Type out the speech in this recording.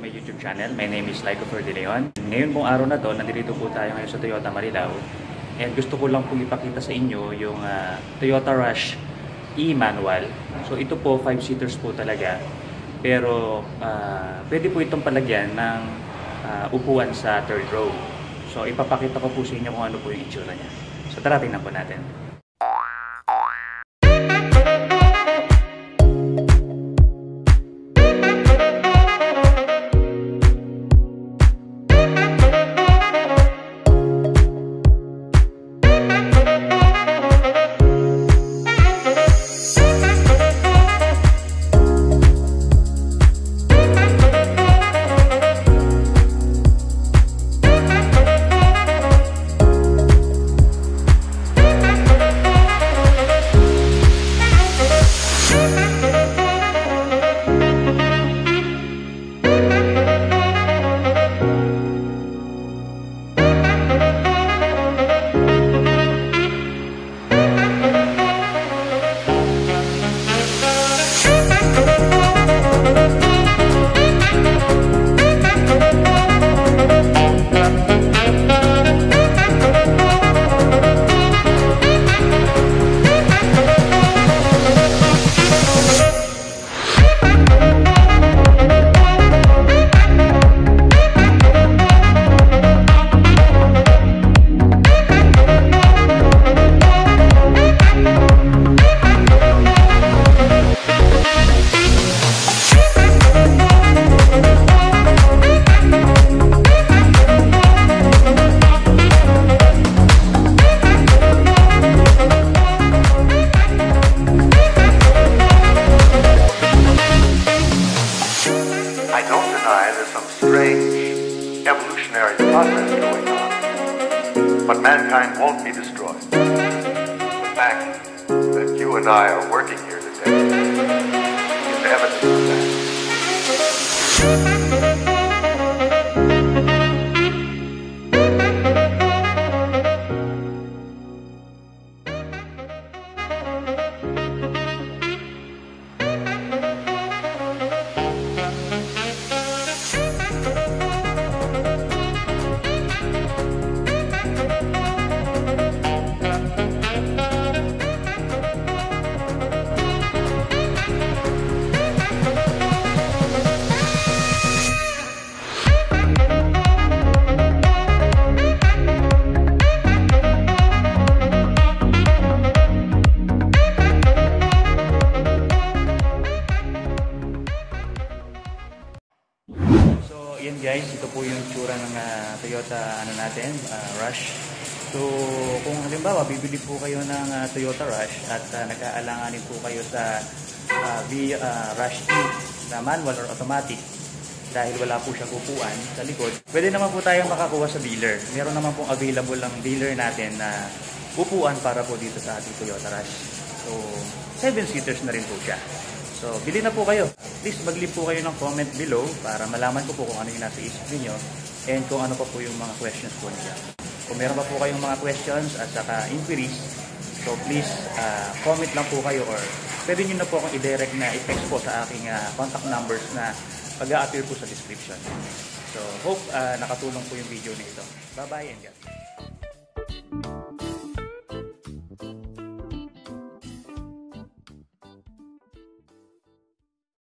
my YouTube channel. My name is Lyco Fer De Leon. Ngayon pong araw na to, nandito po tayo ngayon sa Toyota Marilao. And gusto ko lang pong ipakita sa inyo yung ah, Toyota Rush e-manual. So ito po, 5-seaters po talaga. Pero ah, pwede po itong palagyan ng ah, upuan sa third row. So ipapakita ko po sa inyo kung ano po yung itsura niya. So tara, tingnan po natin. But mankind won't be destroyed. The fact that you and I are working here guys, ito po yung tsura ng ah, Toyota ano natin, ah, Rush. So, kung halimbawa bibili po kayo ng ah, Toyota Rush at uh, nag-aalanganin po kayo sa ah, V ah, Rush E na manual or automatic dahil wala po siya upuan sa likod, pwede naman po tayong makakuha sa dealer. Meron naman pong available ang dealer natin na upuan para po dito sa ating Toyota Rush. So, 7-seaters na rin po siya. So, bili na po kayo. Please mag-leave po kayo ng comment below para malaman ko po kung ano yung nasa isip niyo and kung ano pa po yung mga questions po niya. Kung meron pa po kayong mga questions at saka inquiries, so please ah, comment lang po kayo or pwede nyo na po akong i-direct na i-text po sa aking ah, contact numbers na pag-a-appear po sa description. So, hope ah, nakatulong po yung video na ito. Bye-bye and God.